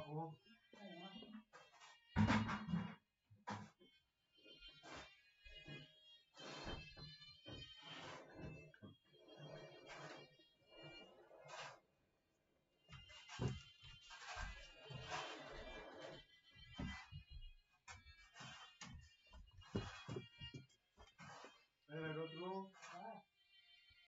好。